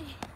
Okay.